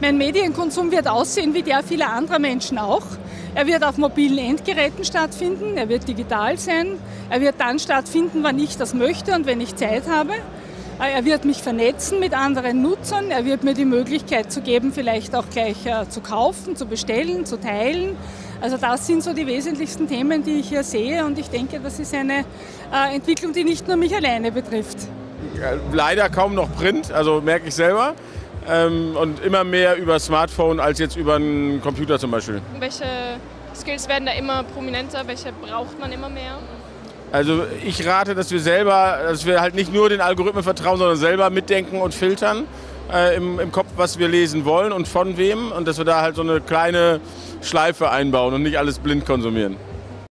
Mein Medienkonsum wird aussehen wie der vieler anderer Menschen auch. Er wird auf mobilen Endgeräten stattfinden, er wird digital sein, er wird dann stattfinden, wann ich das möchte und wenn ich Zeit habe. Er wird mich vernetzen mit anderen Nutzern, er wird mir die Möglichkeit zu geben, vielleicht auch gleich äh, zu kaufen, zu bestellen, zu teilen. Also das sind so die wesentlichsten Themen, die ich hier sehe und ich denke, das ist eine äh, Entwicklung, die nicht nur mich alleine betrifft. Leider kaum noch Print, also merke ich selber. Ähm, und immer mehr über Smartphone als jetzt über einen Computer zum Beispiel. Welche Skills werden da immer prominenter? Welche braucht man immer mehr? Also ich rate, dass wir selber, dass wir halt nicht nur den Algorithmen vertrauen, sondern selber mitdenken und filtern äh, im, im Kopf, was wir lesen wollen und von wem und dass wir da halt so eine kleine Schleife einbauen und nicht alles blind konsumieren.